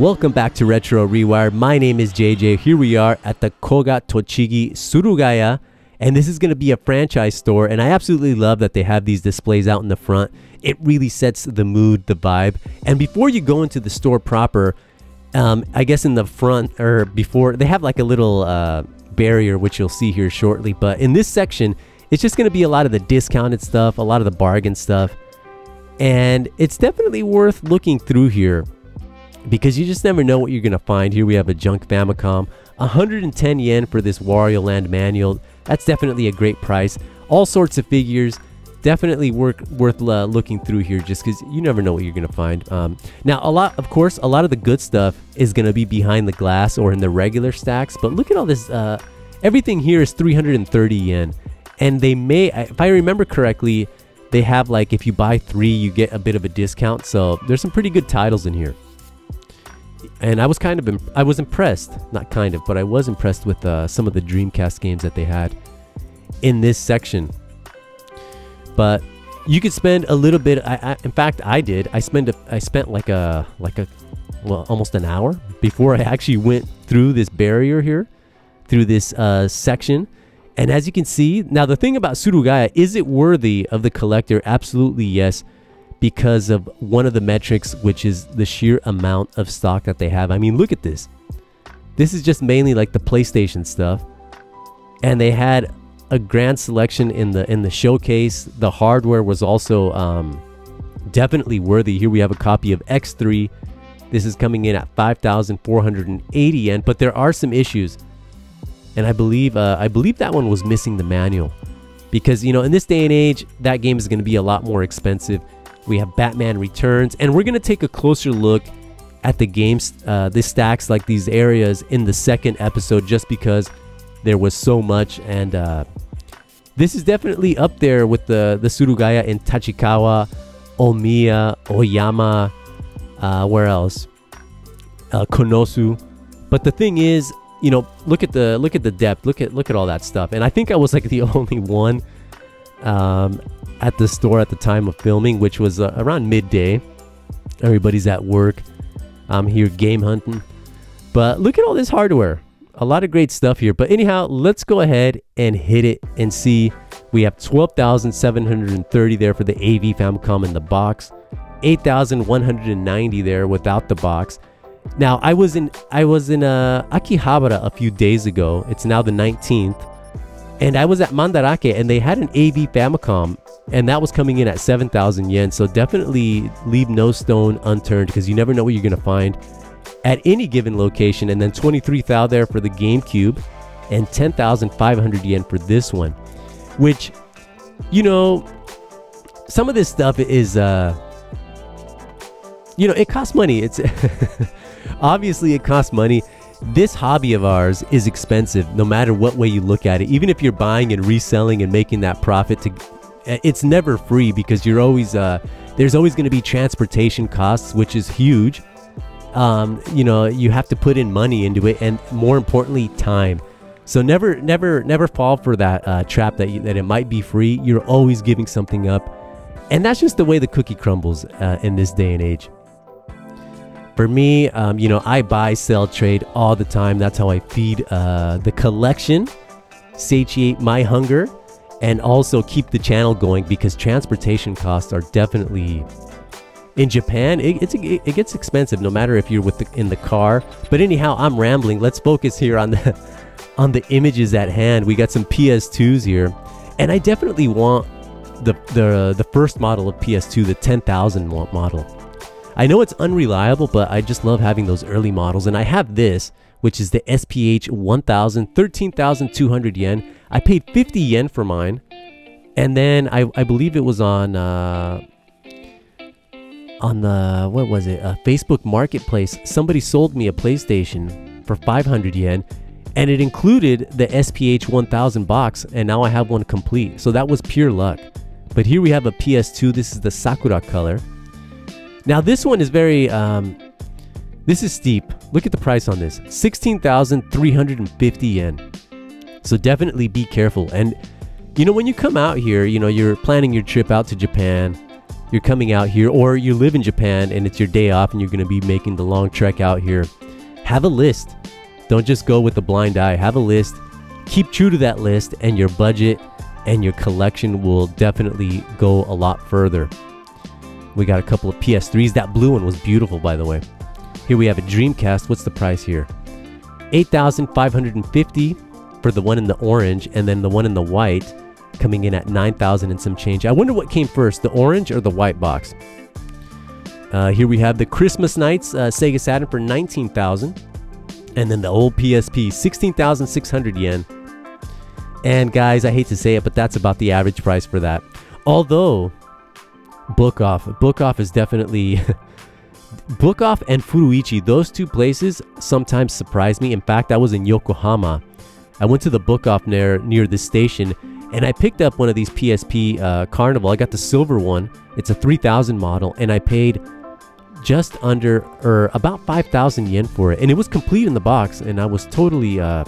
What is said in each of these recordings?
Welcome back to Retro Rewired. My name is JJ. Here we are at the Koga Tochigi Surugaya, and this is going to be a franchise store. And I absolutely love that they have these displays out in the front. It really sets the mood, the vibe. And before you go into the store proper, um, I guess in the front or before, they have like a little uh, barrier, which you'll see here shortly. But in this section, it's just going to be a lot of the discounted stuff, a lot of the bargain stuff. And it's definitely worth looking through here because you just never know what you're going to find. Here we have a junk Famicom, 110 yen for this Wario Land manual. That's definitely a great price. All sorts of figures. Definitely work, worth uh, looking through here just because you never know what you're going to find. Um, now, a lot, of course, a lot of the good stuff is going to be behind the glass or in the regular stacks. But look at all this. Uh, everything here is 330 yen. And they may, if I remember correctly, they have like if you buy three, you get a bit of a discount. So there's some pretty good titles in here and I was kind of imp- I was impressed, not kind of, but I was impressed with uh, some of the Dreamcast games that they had in this section. But you could spend a little bit. I, I in fact, I did. I spent a, I spent like a like a well almost an hour before I actually went through this barrier here, through this uh, section. And as you can see, now the thing about Surugaya, is it worthy of the collector? Absolutely yes because of one of the metrics, which is the sheer amount of stock that they have. I mean, look at this. This is just mainly like the PlayStation stuff. And they had a grand selection in the in the showcase. The hardware was also um, definitely worthy. Here we have a copy of X3. This is coming in at 5,480 yen, but there are some issues. And I believe uh, I believe that one was missing the manual because you know in this day and age that game is going to be a lot more expensive we have Batman Returns, and we're going to take a closer look at the games, uh, the stacks, like these areas in the second episode, just because there was so much. And uh, this is definitely up there with the, the Surugaya in Tachikawa, Omiya, Oyama, uh, where else? Uh, Konosu. But the thing is, you know, look at the look at the depth. Look at look at all that stuff. And I think I was like the only one um, at the store at the time of filming, which was uh, around midday. Everybody's at work. I'm here game hunting. But look at all this hardware. A lot of great stuff here. But anyhow, let's go ahead and hit it and see. We have 12,730 there for the AV Famicom in the box. 8,190 there without the box. Now, I was in I was in uh, Akihabara a few days ago. It's now the 19th. And I was at Mandarake and they had an AV Famicom and that was coming in at 7,000 yen. So definitely leave no stone unturned because you never know what you're going to find at any given location. And then 23,000 there for the GameCube and 10,500 yen for this one, which, you know, some of this stuff is, uh, you know, it costs money. It's obviously it costs money. This hobby of ours is expensive no matter what way you look at it. Even if you're buying and reselling and making that profit to uh, it's never free because you're always uh, there's always going to be transportation costs, which is huge. Um, you know, you have to put in money into it, and more importantly, time. So never, never, never fall for that uh, trap that you, that it might be free. You're always giving something up, and that's just the way the cookie crumbles uh, in this day and age. For me, um, you know, I buy, sell, trade all the time. That's how I feed uh, the collection, satiate my hunger, and also keep the channel going because transportation costs are definitely in Japan it, it's it gets expensive no matter if you're with the, in the car. But anyhow I'm rambling. Let's focus here on the on the images at hand. We got some PS2s here. And I definitely want the the the first model of PS2 the 10,000 model I know it's unreliable but I just love having those early models and I have this which is the SPH 1000 13,200 yen I paid 50 yen for mine. And then I, I believe it was on uh, on the what was it? A Facebook Marketplace. Somebody sold me a PlayStation for 500 yen, and it included the SPH 1000 box, and now I have one complete. So that was pure luck. But here we have a PS2. This is the Sakura color. Now this one is very um, this is steep. Look at the price on this: 16,350 yen. So definitely be careful. And you know, when you come out here, you know, you're planning your trip out to Japan you're coming out here or you live in Japan and it's your day off and you're going to be making the long trek out here, have a list. Don't just go with the blind eye. Have a list. Keep true to that list and your budget and your collection will definitely go a lot further. We got a couple of PS3s. That blue one was beautiful, by the way. Here we have a Dreamcast. What's the price here? 8,550 for the one in the orange and then the one in the white coming in at 9,000 and some change. I wonder what came first, the orange or the white box. Uh, here we have the Christmas Nights uh, Sega Saturn for 19,000 and then the old PSP 16,600 yen. And guys, I hate to say it, but that's about the average price for that. Although Book Off, Book Off is definitely Book Off and Furuichi, those two places sometimes surprise me. In fact, I was in Yokohama. I went to the Book Off near near the station and I picked up one of these PSP uh, Carnival. I got the silver one. It's a 3000 model, and I paid just under or about 5,000 yen for it, and it was complete in the box. And I was totally, uh,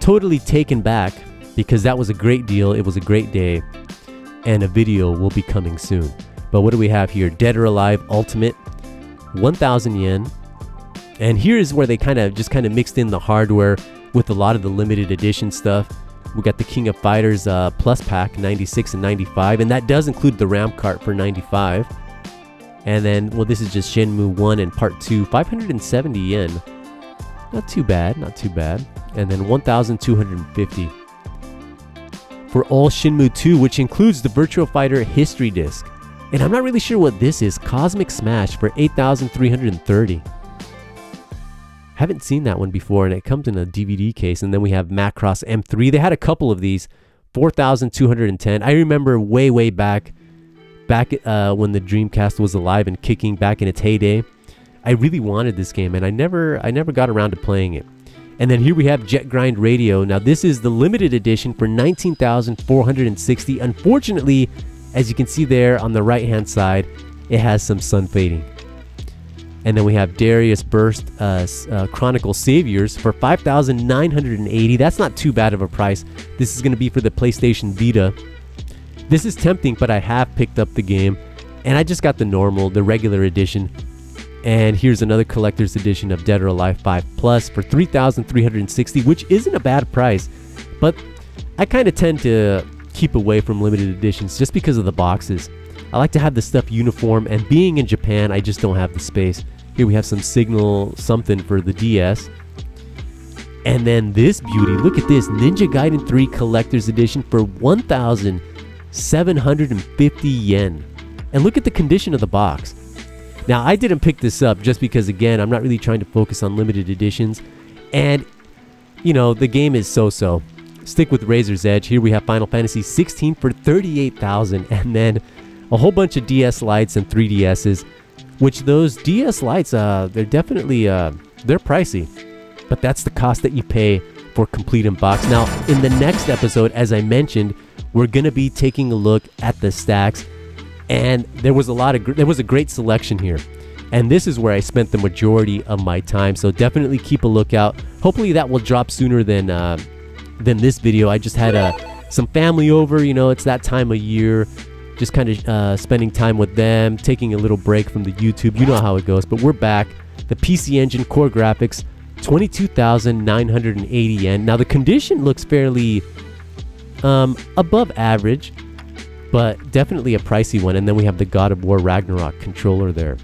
totally taken back because that was a great deal. It was a great day, and a video will be coming soon. But what do we have here? Dead or Alive Ultimate, 1,000 yen. And here is where they kind of just kind of mixed in the hardware with a lot of the limited edition stuff. We got the King of Fighters uh, Plus Pack 96 and 95, and that does include the RAM cart for 95. And then, well, this is just Shenmue 1 and Part 2, 570 yen. Not too bad, not too bad. And then 1,250 for all Shenmue 2, which includes the Virtual Fighter History Disc. And I'm not really sure what this is Cosmic Smash for 8,330. Haven't seen that one before, and it comes in a DVD case. And then we have Macross M3. They had a couple of these, 4,210. I remember way, way back, back uh, when the Dreamcast was alive and kicking back in its heyday. I really wanted this game, and I never, I never got around to playing it. And then here we have Jet Grind Radio. Now this is the limited edition for 19,460. Unfortunately, as you can see there on the right hand side, it has some sun fading. And then we have Darius Burst uh, uh, Chronicle Saviors for 5,980. That's not too bad of a price. This is going to be for the PlayStation Vita. This is tempting, but I have picked up the game. And I just got the normal, the regular edition. And here's another collector's edition of Dead or Alive 5 Plus for 3,360, which isn't a bad price. But I kind of tend to keep away from limited editions just because of the boxes. I like to have the stuff uniform, and being in Japan, I just don't have the space. Here we have some Signal something for the DS. And then this beauty, look at this Ninja Gaiden 3 Collector's Edition for 1,750 yen. And look at the condition of the box. Now, I didn't pick this up just because, again, I'm not really trying to focus on limited editions. And, you know, the game is so so. Stick with Razor's Edge. Here we have Final Fantasy 16 for 38,000. And then a whole bunch of DS Lites and 3DSs, which those DS Lites, uh, they're definitely, uh, they're pricey, but that's the cost that you pay for complete in box. Now, in the next episode, as I mentioned, we're gonna be taking a look at the stacks, and there was a lot of, there was a great selection here. And this is where I spent the majority of my time. So definitely keep a lookout. Hopefully that will drop sooner than uh, than this video. I just had uh, some family over. You know, it's that time of year just kind of uh, spending time with them, taking a little break from the YouTube. You know how it goes, but we're back. The PC Engine CoreGrafx, 22,980 yen. Now, the condition looks fairly um, above average, but definitely a pricey one. And then we have the God of War Ragnarok controller there.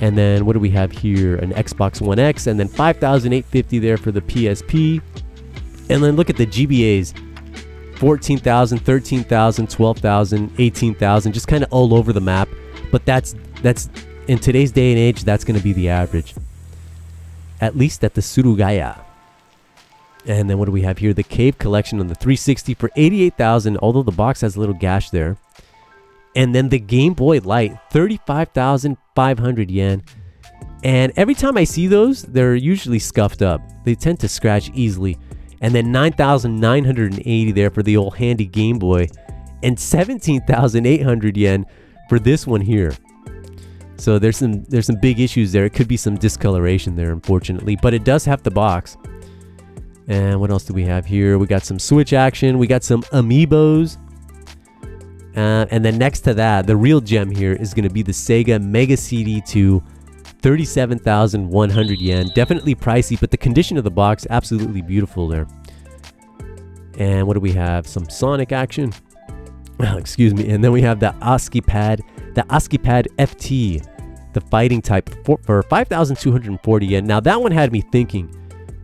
And then what do we have here? An Xbox One X, and then 5,850 there for the PSP. And then look at the GBAs 14,000, 13,000, 12,000, 18,000, just kind of all over the map. But that's that's in today's day and age, that's going to be the average. At least at the Surugaya. And then what do we have here? The Cave Collection on the 360 for 88,000, although the box has a little gash there. And then the Game Boy Light, 35,500 yen. And every time I see those, they're usually scuffed up. They tend to scratch easily and then 9,980 there for the old handy Game Boy, and 17,800 yen for this one here. So there's some there's some big issues there. It could be some discoloration there, unfortunately, but it does have the box. And what else do we have here? We got some Switch action. We got some amiibos. Uh, and then next to that, the real gem here is going to be the Sega Mega CD2, 37,100 yen. Definitely pricey, but the condition of the box, absolutely beautiful there. And what do we have? Some Sonic action. Excuse me. And then we have the ASCII pad, the ASCII pad FT, the fighting type for, for 5,240 yen. Now that one had me thinking.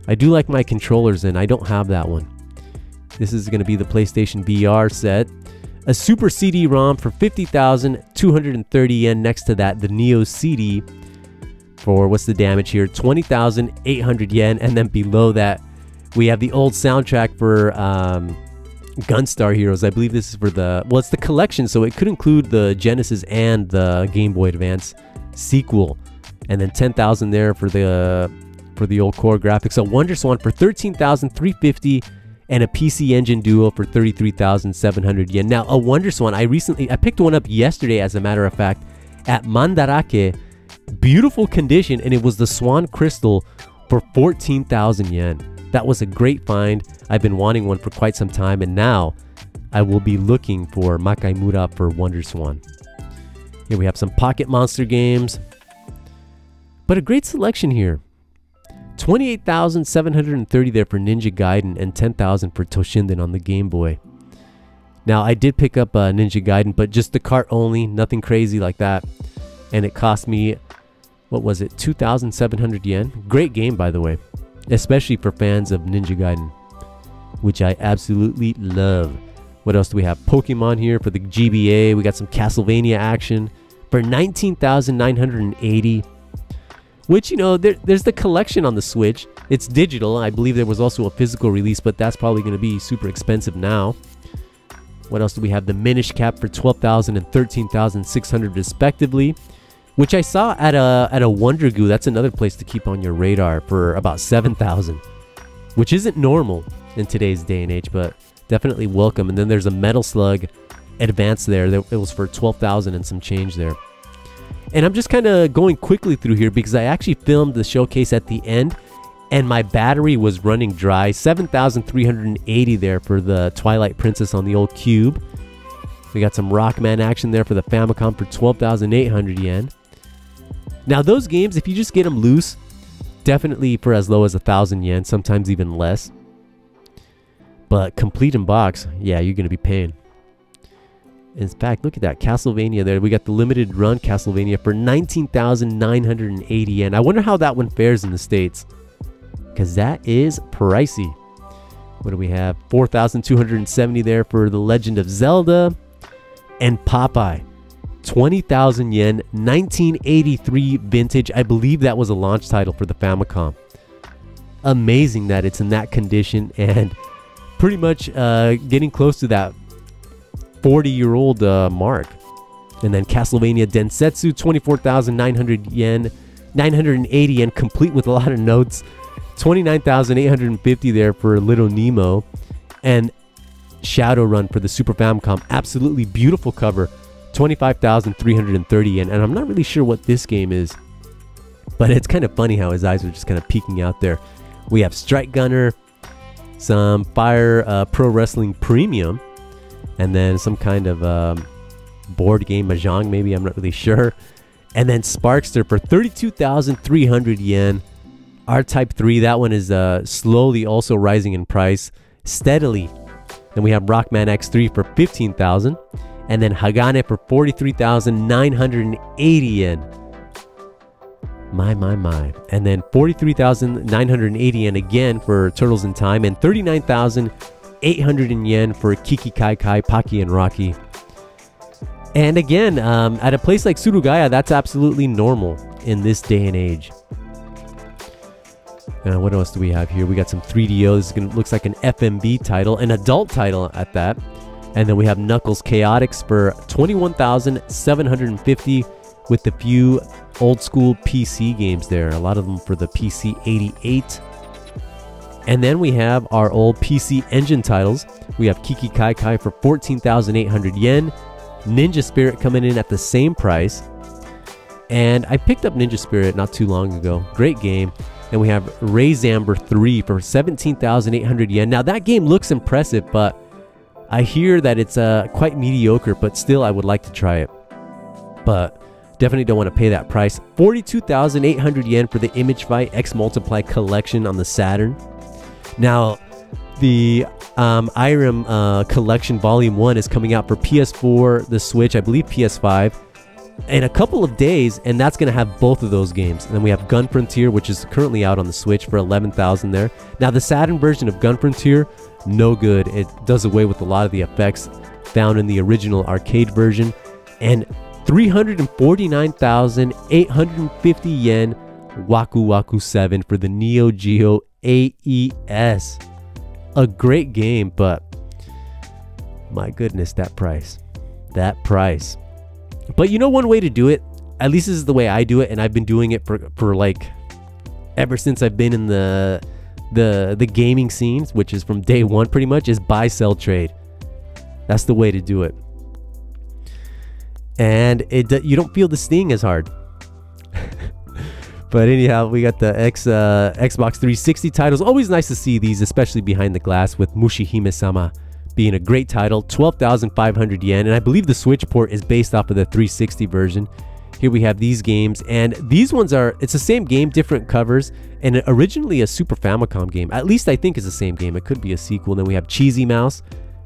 I do like my controllers and I don't have that one. This is going to be the PlayStation VR set. A Super CD-ROM for 50,230 yen. Next to that, the Neo CD for what's the damage here? 20,800 yen. And then below that, we have the old soundtrack for um, Gunstar Heroes. I believe this is for the well, it's the collection, so it could include the Genesis and the Game Boy Advance sequel. And then 10,000 there for the for the old CoreGrafx. A WonderSwan for 13,350 and a PC Engine Duo for 33,700 yen. Now, a WonderSwan, I recently I picked one up yesterday as a matter of fact at Mandarake. Beautiful condition and it was the Swan Crystal for 14,000 yen. That was a great find. I've been wanting one for quite some time and now I will be looking for Makaimura for WonderSwan. Here we have some Pocket Monster games. But a great selection here. 28,730 there for Ninja Gaiden and 10,000 for Toshinden on the Game Boy. Now, I did pick up uh, Ninja Gaiden, but just the cart only, nothing crazy like that. And it cost me, what was it, 2,700 yen? Great game, by the way, especially for fans of Ninja Gaiden, which I absolutely love. What else do we have? Pokemon here for the GBA. We got some Castlevania action for 19,980 which you know there, there's the collection on the switch. It's digital. I believe there was also a physical release but that's probably going to be super expensive now. What else do we have? The minish cap for 12000 and 13600 respectively which i saw at a at a WonderGOO. That's another place to keep on your radar for about 7000 which isn't normal in today's day and age but definitely welcome. And then there's a metal slug advance there that it was for 12000 and some change there and I'm just kind of going quickly through here because I actually filmed the showcase at the end and my battery was running dry. 7,380 there for the Twilight Princess on the old cube. We got some Rockman action there for the Famicom for 12,800 yen. Now those games, if you just get them loose, definitely for as low as a thousand yen, sometimes even less. But complete in box, yeah, you're gonna be paying. In fact, look at that Castlevania there. We got the limited run Castlevania for 19,980 yen. I wonder how that one fares in the States. Because that is pricey. What do we have? 4,270 there for The Legend of Zelda. And Popeye. 20,000 yen, 1983 vintage. I believe that was a launch title for the Famicom. Amazing that it's in that condition and pretty much uh, getting close to that 40 year old uh, mark. And then Castlevania Densetsu, 24,900 yen, 980 yen, complete with a lot of notes. 29,850 there for Little Nemo. And Shadowrun for the Super Famicom. Absolutely beautiful cover. 25,330 yen. And I'm not really sure what this game is. But it's kind of funny how his eyes are just kind of peeking out there. We have Strike Gunner, some Fire uh, Pro Wrestling Premium, and then some kind of um, board game mahjong maybe i'm not really sure. And then sparkster for 32300 yen. R-type 3 that one is uh, slowly also rising in price steadily. Then we have rockman x3 for 15000 and then hagane for 43980 yen. My my my. And then 43980 yen again for turtles in time and 39000 800 yen for Kiki Kai Kai, Pocky, and Rocky. And again, um, at a place like Surugaya, that's absolutely normal in this day and age. Uh, what else do we have here? We got some 3DO. This gonna, looks like an FMV title, an adult title at that. And then we have Knuckles Chaotix for 21,750 with a few old school PC games there. A lot of them for the PC 88 and then we have our old PC Engine titles. We have Kiki Kai Kai for 14,800 yen. Ninja Spirit coming in at the same price. And I picked up Ninja Spirit not too long ago. Great game. And we have Rayxanber 3 for 17,800 yen. Now that game looks impressive, but I hear that it's uh, quite mediocre, but still I would like to try it. But definitely don't want to pay that price. 42,800 yen for the Image Fight X Multiply collection on the Saturn. Now, the um, Irem uh, Collection Volume 1 is coming out for PS4, the Switch, I believe PS5, in a couple of days, and that's going to have both of those games. And then we have Gun Frontier, which is currently out on the Switch for 11,000 there. Now, the Saturn version of Gun Frontier, no good. It does away with a lot of the effects found in the original arcade version. And 349,850 yen Waku Waku 7 for the Neo Geo AES. A great game, but my goodness, that price. That price. But you know one way to do it? At least this is the way I do it, and I've been doing it for, for like ever since I've been in the the the gaming scenes, which is from day one pretty much, is buy, sell, trade. That's the way to do it. And it you don't feel the sting as hard. But anyhow, we got the X uh, Xbox 360 titles. Always nice to see these, especially behind the glass with Mushihime Sama being a great title, 12,500 yen. And I believe the Switch port is based off of the 360 version. Here we have these games, and these ones are, it's the same game, different covers, and originally a Super Famicom game. At least I think it's the same game. It could be a sequel. Then we have Cheesy Mouse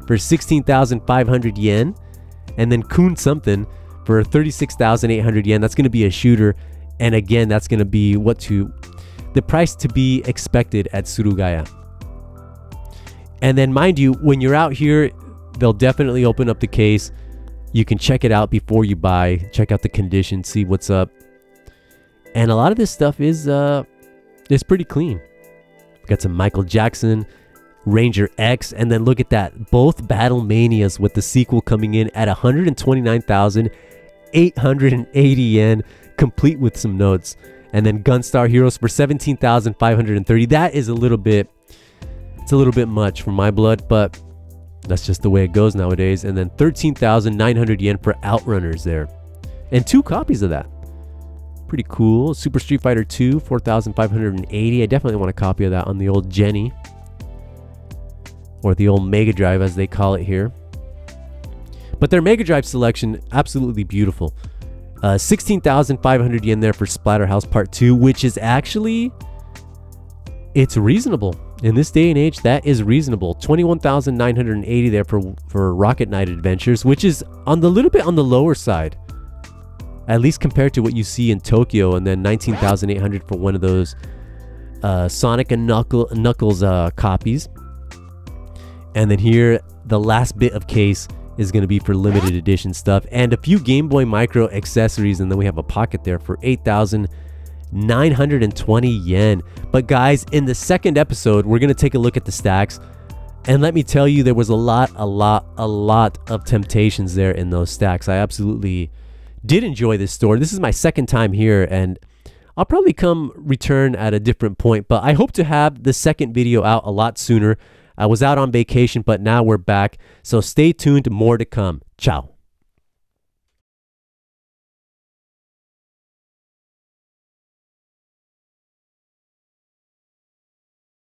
for 16,500 yen, and then Coon Something for 36,800 yen. That's going to be a shooter, and again, that's going to be what to, the price to be expected at Surugaya. And then, mind you, when you're out here, they'll definitely open up the case. You can check it out before you buy, check out the condition, see what's up. And a lot of this stuff is uh is pretty clean. Got some Michael Jackson, Ranger X, and then look at that. Both Battle Manias with the sequel coming in at 129,880 yen, complete with some notes. And then Gunstar Heroes for 17,530. That is a little bit it's a little bit much for my blood, but that's just the way it goes nowadays. And then 13,900 yen for Outrunners there. And two copies of that. Pretty cool. Super Street Fighter 2, 4,580. I definitely want a copy of that on the old Genny. Or the old Mega Drive as they call it here. But their Mega Drive selection, absolutely beautiful. Uh, 16,500 yen there for Splatterhouse Part 2, which is actually, it's reasonable in this day and age, that is reasonable. 21,980 there for, for Rocket Knight Adventures, which is on the little bit on the lower side. At least compared to what you see in Tokyo, and then 19,800 for one of those uh, Sonic and Knuckle, Knuckles uh, copies. And then here, the last bit of case is going to be for limited edition stuff, and a few Game Boy Micro accessories, and then we have a pocket there for 8,000. 920 yen. But guys, in the second episode, we're going to take a look at the stacks. And let me tell you, there was a lot, a lot, a lot of temptations there in those stacks. I absolutely did enjoy this store. This is my second time here, and I'll probably come return at a different point. But I hope to have the second video out a lot sooner. I was out on vacation, but now we're back. So stay tuned, more to come. Ciao.